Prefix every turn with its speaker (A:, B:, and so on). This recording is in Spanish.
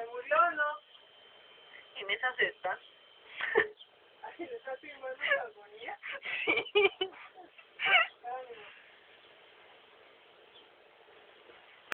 A: ¿Se murió o no?
B: En esa cesta.
A: Ay, esa sí, bueno,